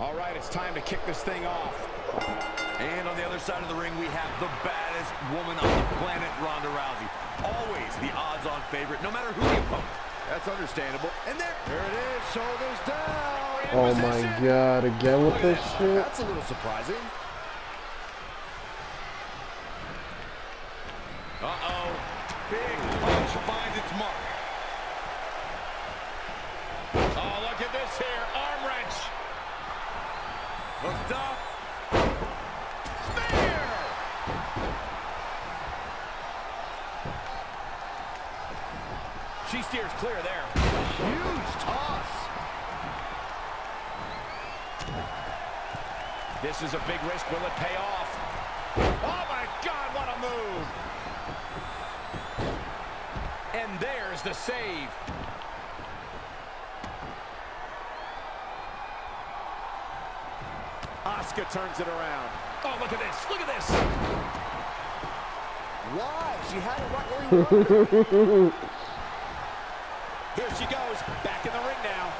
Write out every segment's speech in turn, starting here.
All right, it's time to kick this thing off. And on the other side of the ring, we have the baddest woman on the planet, Ronda Rousey. Always the odds-on favorite, no matter who the opponent. That's understandable. And there, there it is, shoulders down. Oh my god, again with this shit? That's a little surprising. Uh-oh. Big punch finds its mark. Oh, look at this here. Arm wrench. Hooked up. Spear. She steers clear there. Huge toss. This is a big risk. Will it pay off? Oh, my God, what a move. And there's the save. Asuka turns it around. Oh, look at this. Look at this. Why? She had it right where he. Here she goes. Back in the ring now.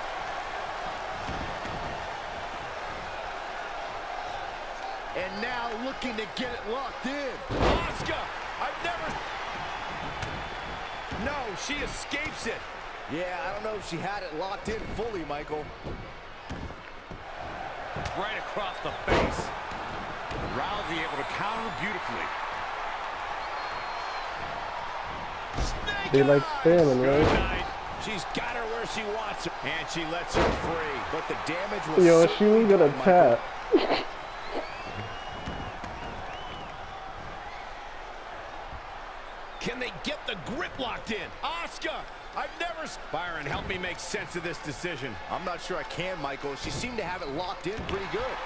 And now looking to get it locked in. Asuka! I've never... No, she escapes it. Yeah, I don't know if she had it locked in fully, Michael. Right across the face. Rousey able to counter beautifully. Snake They like eyes! spamming, right? She's got her where she wants her. And she lets her free. But the damage was Yo, so she needed a done, Michael. tap. Can they get the grip locked in? Asuka! I've never... s- Byron, help me make sense of this decision. I'm not sure I can, Michael. She seemed to have it locked in pretty good.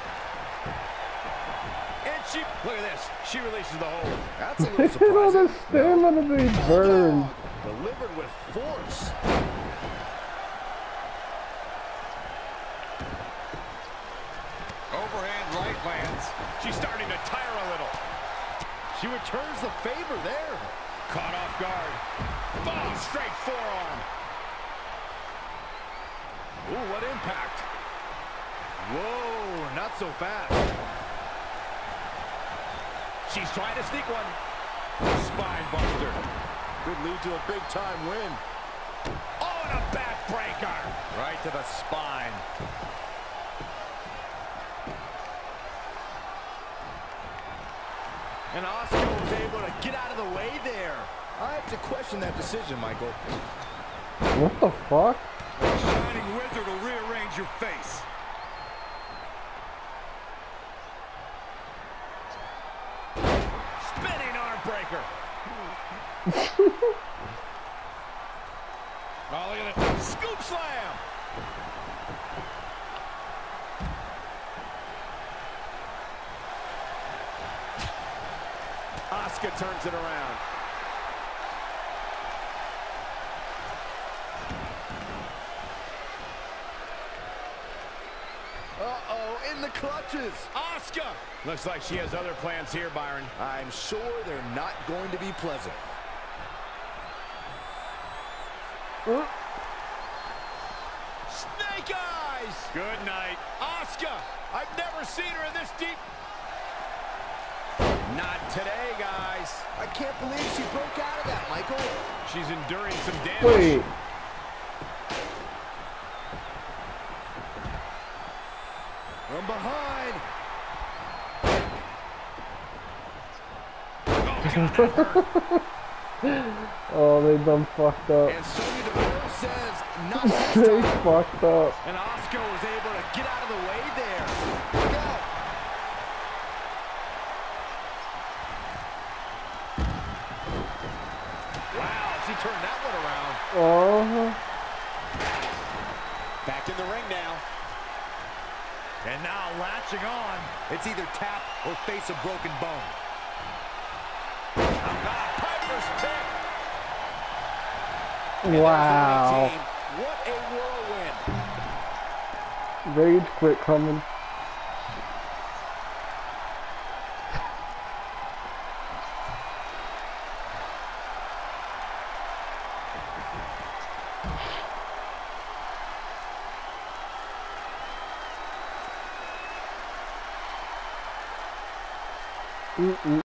And she... Look at this. She releases the hold. That's a Look at all the stamina they burned. Delivered with force. Overhand right lands. She's starting to tire a little. She returns the favor there. Caught off guard. Boom, straight forearm. Ooh, what impact. Whoa, not so fast. She's trying to sneak one. Spine buster. Could lead to a big time win. Oh, and a backbreaker. Right to the spine. And Asuka was able to get out of the way there. I have to question that decision, Michael. What the fuck? Shining Wizard will rearrange your face. Spinning arm breaker. oh, look at it. Scoop slam. Asuka turns it around. Uh-oh, in the clutches. Asuka! Looks like she has other plans here, Byron. I'm sure they're not going to be pleasant. Snake eyes! Good night. Asuka! I've never seen her in this deep... Not today, guys. I can't believe she broke out of that, Michael. She's enduring some damage. Wait. From behind. Oh, they done fucked up. And Sonya Deville says not they fucked up. And Asuka was able to get out of the way there. Oh, Back in the ring now. And now latching on. It's either tap or face a broken bone. Piper's pick. wow. What a whirlwind. Rage quit coming. o, o